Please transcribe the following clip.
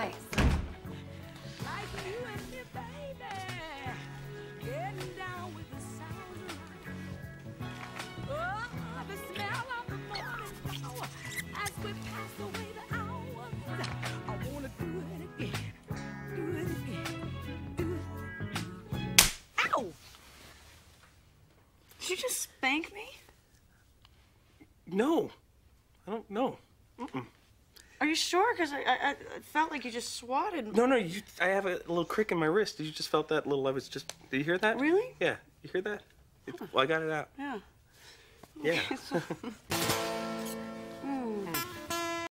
nice. Ow! Did you just spank me? No, I don't know. Are you sure? Because I, I, I felt like you just swatted. No, no, you. I have a little crick in my wrist. You just felt that little. I was just. Did you hear that? Really? Yeah. You hear that? It, well, I got it out. Yeah. Yeah.